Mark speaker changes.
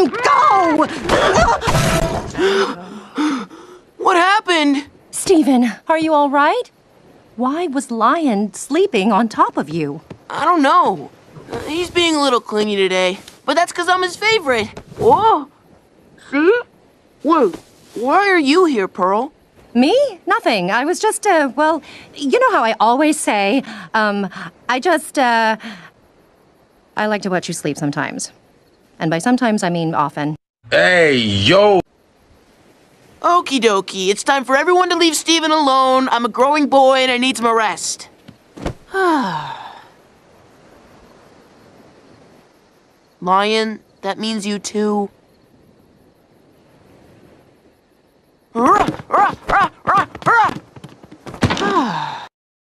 Speaker 1: him go!
Speaker 2: What happened?
Speaker 1: Steven, are you all right? Why was Lion sleeping on top of you?
Speaker 2: I don't know. He's being a little clingy today, but that's because I'm his favorite. Whoa. See? Wait, why are you here, Pearl?
Speaker 1: Me? Nothing. I was just, uh, well, you know how I always say, um, I just, uh, I like to watch you sleep sometimes. And by sometimes, I mean often.
Speaker 3: Hey, yo!
Speaker 2: Okie dokie, it's time for everyone to leave Steven alone. I'm a growing boy and I need some rest. Lion, that means you too.